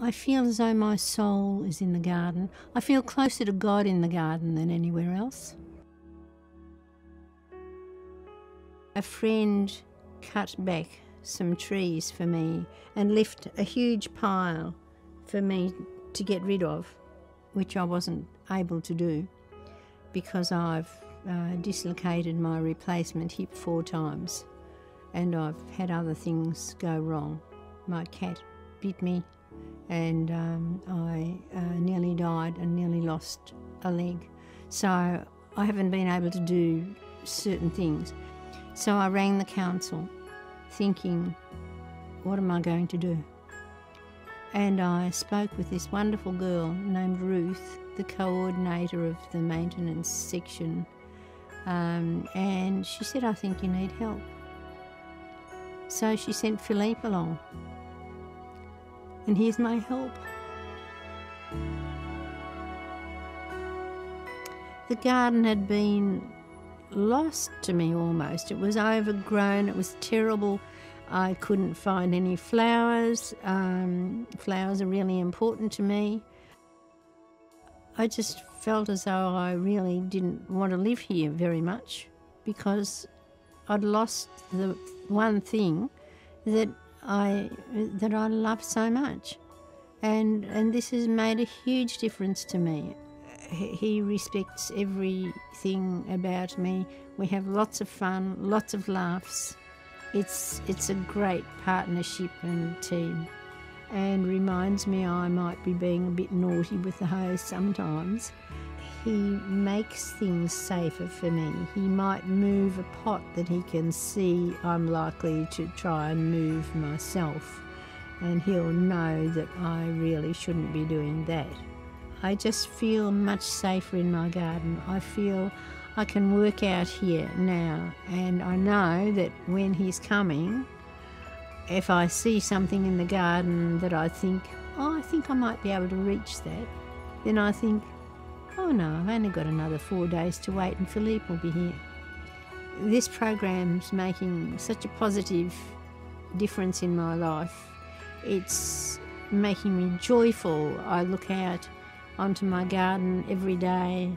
I feel as though my soul is in the garden. I feel closer to God in the garden than anywhere else. A friend cut back some trees for me and left a huge pile for me to get rid of, which I wasn't able to do because I've uh, dislocated my replacement hip four times and I've had other things go wrong. My cat bit me and um, I uh, nearly died and nearly lost a leg. So I haven't been able to do certain things. So I rang the council thinking, what am I going to do? And I spoke with this wonderful girl named Ruth, the coordinator of the maintenance section, um, and she said, I think you need help. So she sent Philipe along and He's my help. The garden had been lost to me almost. It was overgrown, it was terrible. I couldn't find any flowers. Um, flowers are really important to me. I just felt as though I really didn't want to live here very much because I'd lost the one thing that I that I love so much, and and this has made a huge difference to me. He respects everything about me. We have lots of fun, lots of laughs. It's it's a great partnership and team, and reminds me I might be being a bit naughty with the hose sometimes he makes things safer for me. He might move a pot that he can see I'm likely to try and move myself, and he'll know that I really shouldn't be doing that. I just feel much safer in my garden. I feel I can work out here now, and I know that when he's coming, if I see something in the garden that I think, oh, I think I might be able to reach that, then I think, Oh no, I've only got another four days to wait and Philipe will be here. This program's making such a positive difference in my life. It's making me joyful. I look out onto my garden every day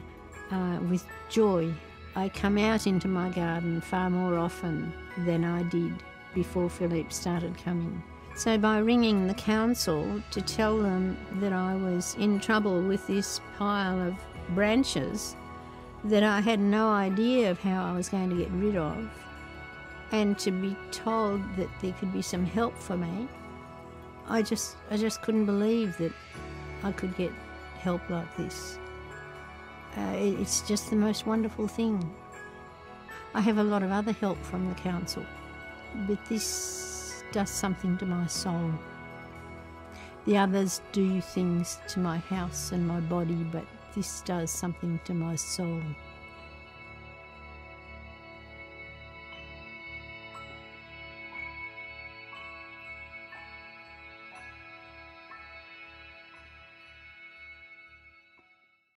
uh, with joy. I come out into my garden far more often than I did before Philipe started coming. So, by ringing the council to tell them that I was in trouble with this pile of branches that I had no idea of how I was going to get rid of, and to be told that there could be some help for me, I just I just couldn't believe that I could get help like this. Uh, it's just the most wonderful thing. I have a lot of other help from the council, but this does something to my soul. The others do things to my house and my body, but this does something to my soul.